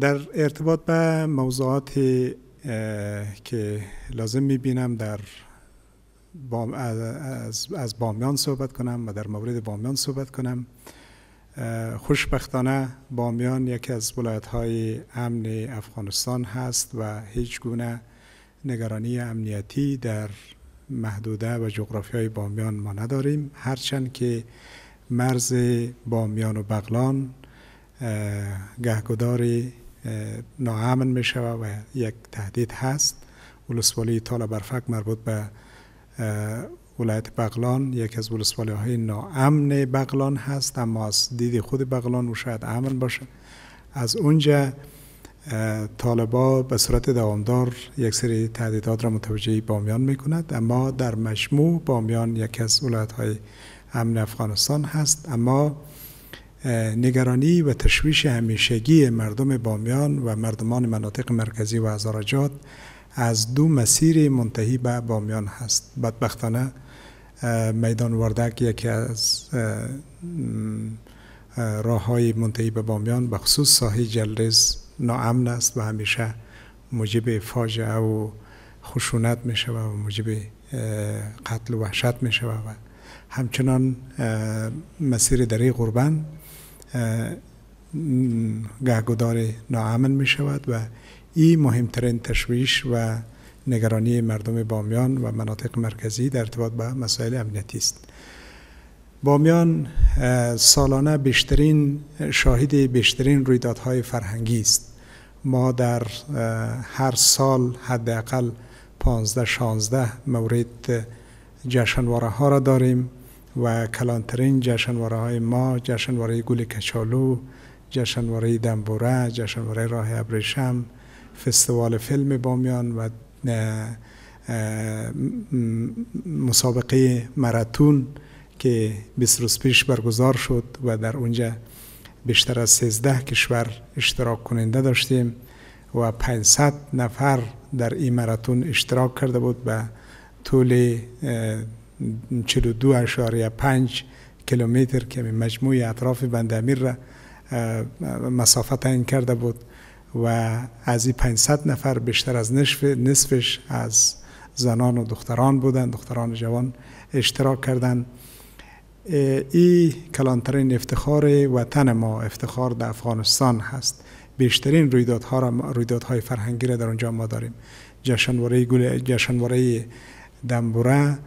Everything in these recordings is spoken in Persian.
در ارتباط به موضوعات که لازم می‌بینم در بام از, از بامیان صحبت کنم و در مورد بامیان صحبت کنم. خوشبختانه بامیان یکی از ولایت های امن افغانستان هست و هیچ گونه نگرانی امنیتی در محدوده و جغرافی های بامیان ما نداریم. هرچند که مرز بامیان و بغلان گهگداری ناامن می شود و یک تهدید هست. ولسوالی تال برفک مربوط به ولایت بغلان یکی از ولسوالی های ناامن بغلان هست اما از دید خود بغلان او شاید امن باشه. از اونجا طالبا به صورت دوامدار یک سری تهدیدات را متوجه بامیان می کند اما در مجموع بامیان یکی از ولایت های امن افغانستان هست. اما نگرانی و تشویش همیشگی مردم بامیان و مردمان مناطق مرکزی و هزارجات از دو مسیر منتهی به بامیان هست. بدبختانه میدان وردک یکی از راه های منتهی به بامیان به خصوص ساحه جلرز ناامن است و همیشه موجب فاجعه و خشونت می شود و موجب قتل و وحشت می شود و همچنان مسیر دری قربان گهگدار ناامن می شود و این مهمترین تشویش و نگرانی مردم بامیان و مناطق مرکزی در ارتباط به مسائل امنیتی است. بامیان سالانه بیشترین شاهد بیشترین رویدادهای فرهنگی است. ما در هر سال حداقل 15 16 مورد جشنواره ها را داریم و کلانترین جشنواره های ما جشنواره گل کچالو جشنواره دنبوره جشنواره راه ابریشم فستیوال فیلم بامیان و مسابقه مراتون که 20 روز پیش برگزار شد و در اونجا بیشتر از 13 کشور اشتراک کننده داشتیم و 500 نفر در این مراتون اشتراک کرده بود به طول 42 اشاره 5 کیلومتر که مجموع اطراف بند امیر را مسافت تعیین کرده بود. و از این 500 نفر بیشتر از نصف نصفش از زنان و دختران بودند دختران جوان اشتراک کردند. این کلانترین افتخار وطن ما افتخار در افغانستان هست. بیشترین رویدادها را رویدادهای فرهنگی را در اونجا ما داریم. جشنواره گل جشنواره دنبوره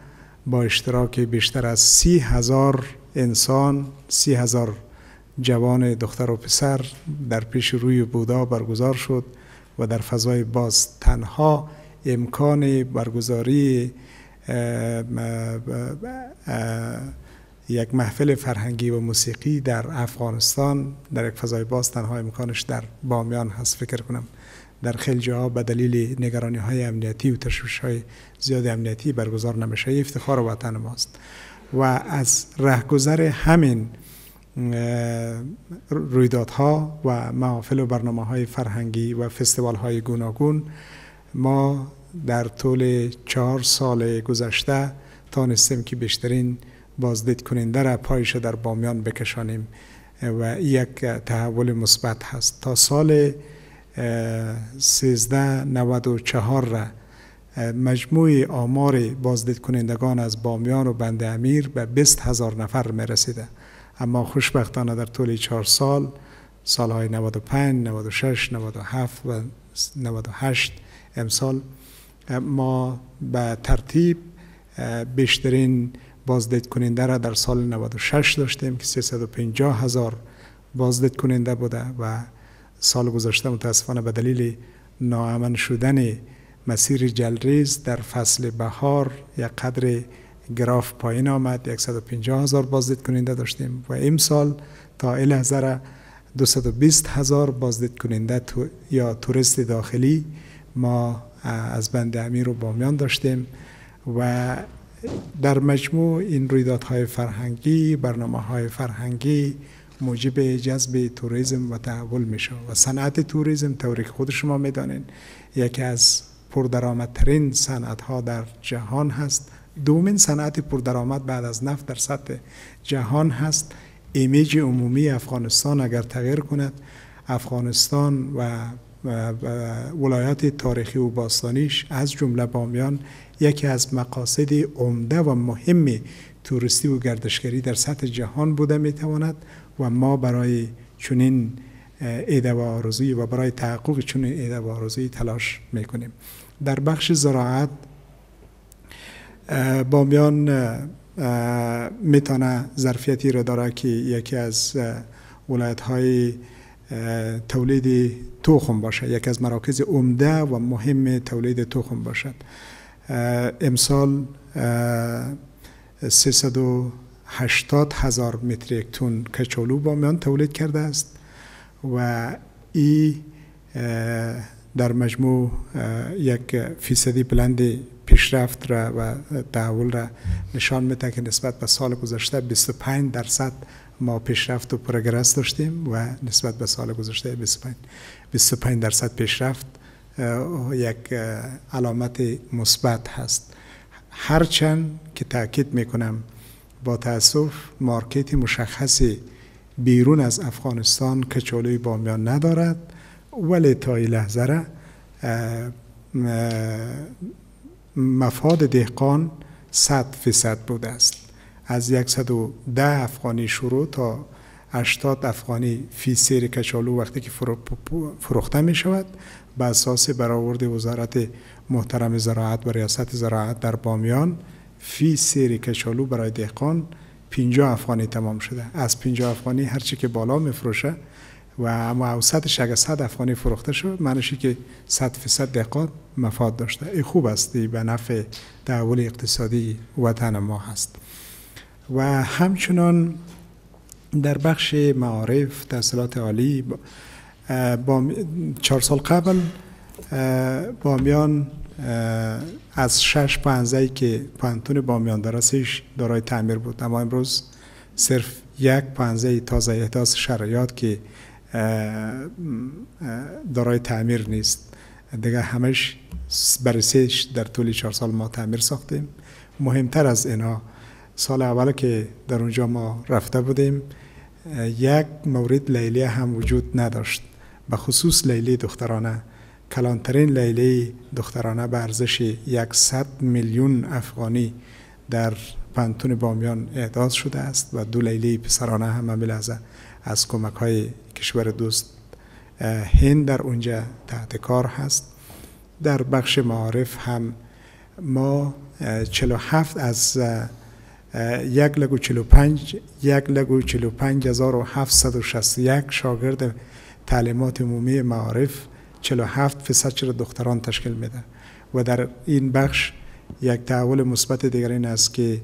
با اشتراک بیشتر از سی هزار انسان سی هزار جوان دختر و پسر در پیش روی بودا برگزار شد و در فضای باز تنها امکان برگزاری یک محفل فرهنگی و موسیقی در افغانستان در یک فضای باز تنها امکانش در بامیان هست. فکر کنم در خیلی جاها به دلیل نگرانی های امنیتی و تشویش های زیاد امنیتی برگزار نمیشه. افتخار وطن ماست. و از رهگذر همین رویدادها و محافل و برنامه های فرهنگی و فستیوال های گوناگون ما در طول چهار سال گذشته تانستیم که بیشترین بازدید کننده را پایش در بامیان بکشانیم و یک تحول مثبت هست. تا سال 1394 را مجموع آمار بازدید کنندگان از بامیان و بند امیر به 20 هزار نفر می رسیده اما خوشبختانه در طول چهار سال سالهای 95 96 97 و 98 امسال ما به ترتیب بیشترین بازدید کننده را در سال 96 داشتیم که 350 هزار بازدید کننده بوده و سال گذشته متاسفانه به دلیل ناامن شدن مسیر جلریز در فصل بهار یک قدر گراف پایین آمد. 150 هزار بازدید کننده داشتیم و امسال تا الهزر 220 هزار بازدید کننده یا توریست داخلی. ما از بند امیر و بامیان داشتیم و در مجموع این رویدادهای فرهنگی برنامه های فرهنگی موجب جذب توریسم و تحول میشه و صنعت توریسم طوری که خود شما می‌دانین. یکی از پردرآمدترین صنعت ها در جهان هست. دومین صنعت پردرآمد بعد از نفت در سطح جهان هست. ایمیج عمومی افغانستان اگر تغییر کند افغانستان و ولایات تاریخی و باستانیش از جمله بامیان یکی از مقاصد عمده و مهم توریستی و گردشگری در سطح جهان بوده می‌تواند و ما برای چنین ایده و آرزوی و برای تحقق چنین ایده و آرزوی تلاش می‌کنیم. در بخش زراعت بامیان می‌تونه ظرفیتی را داره که یکی از ولایت های تولید تخم باشه یکی از مراکز عمده و مهم تولید تخم باشد. امسال 380 هزار متر یک تن کچالو بامیان تولید کرده است و ای در مجموع یک فیصدی بلند پیشرفت را و تحول را نشان میده که نسبت به سال گذشته 25 درصد ما پیشرفت و پروگرس داشتیم و نسبت به سال گذشته 25 25 درصد پیشرفت یک علامت مثبت هست. هرچند که تاکید می‌کنم با تاسف مارکت مشخصی بیرون از افغانستان کچالوی بامیان ندارد ولی تا این لحظه مفاد دهقان 100 فیصد بوده است. از 110 افغانی شروع تا 80 افغانی فی سیر کچالو وقتی که فروخته می شود به اساس برآورد وزارت محترم زراعت و ریاست زراعت در بامیان فی سیر کچالو برای دهقان 50 افغانی تمام شده. از 50 افغانی هرچی که بالا میفروشه و اما اوسطش اگر 100 افغانی فروخته شد. معنیشی که 100 فیصد دهقان مفاد داشته. این خوب است به نفع تحول اقتصادی وطن ما هست. و همچنان در بخش معارف تحصیلات عالی با چهار سال قبل بامیان از شش پنزهی که پانتون بامیان درستش دارای تعمیر بود. اما امروز صرف یک پنزه تازه احداث شرایط که دارای تعمیر نیست. دیگه همش برسیش در طول چهار سال ما تعمیر ساختیم. مهمتر از اینا سال اول که در اونجا ما رفته بودیم یک مورد لیلی هم وجود نداشت. به خصوص لیلی دخترانه. کلانترین لیلی دخترانه به ارزش 100 میلیون افغانی در پنتون بامیان اعداد شده است و دو لیلی پسرانه هم همه از کمک های کشور دوست هند در اونجا تحت کار هست. در بخش معارف هم ما 47 از یک لگو 45 یک لگو 45 هزار و 761 شاگرد تعلیمات عمومی معارف 47 فیصد چرا دختران تشکیل میده. و در این بخش یک تحول مثبت دیگر این است که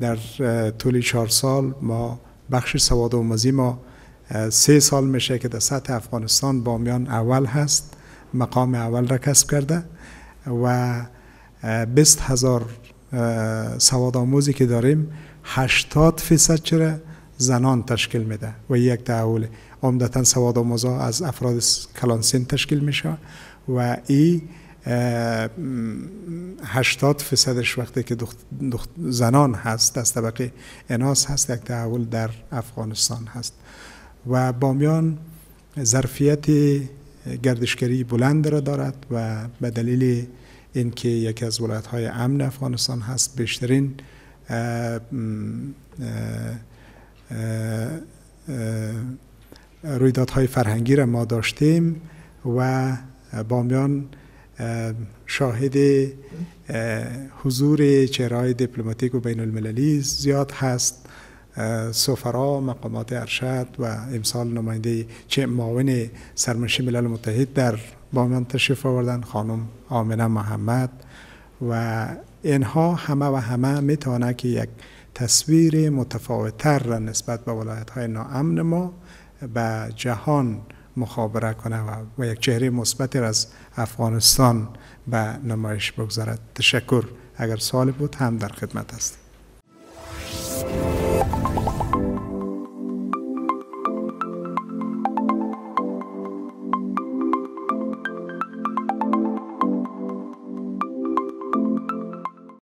در طول چهار سال ما بخش سواد آموزی ما سه سال میشه که در سطح افغانستان بامیان اول هست مقام اول را کسب کرده و 20 هزار سواد آموزی که داریم 80 فیصد چرا زنان تشکیل میده و یک تحول عمدتا سواد آموزا از افراد کلانسین تشکیل میشه و ای 80 فیصدش وقتی که دخت دخت زنان هست از طبقه اناس هست یک تحول در افغانستان هست. و بامیان ظرفیت گردشگری بلند را دارد و به دلیل اینکه یکی از ولایت های امن افغانستان هست بیشترین رویدادهای فرهنگی را ما داشتیم و بامیان شاهد حضور چهرهای دیپلماتیک و بین المللی زیاد هست. سفرا مقامات ارشد و امسال نماینده چه معاون سرمنشی ملل متحد در بامیان تشریف آوردن خانم آمنه محمد. و اینها همه و همه می‌تونه که یک تصویر متفاوتتر را نسبت به ولایت های ناامن ما به جهان مخابره کنه و یک چهره مثبت از افغانستان به نمایش بگذارد. تشکر. اگر سوال بود هم در خدمت هستیم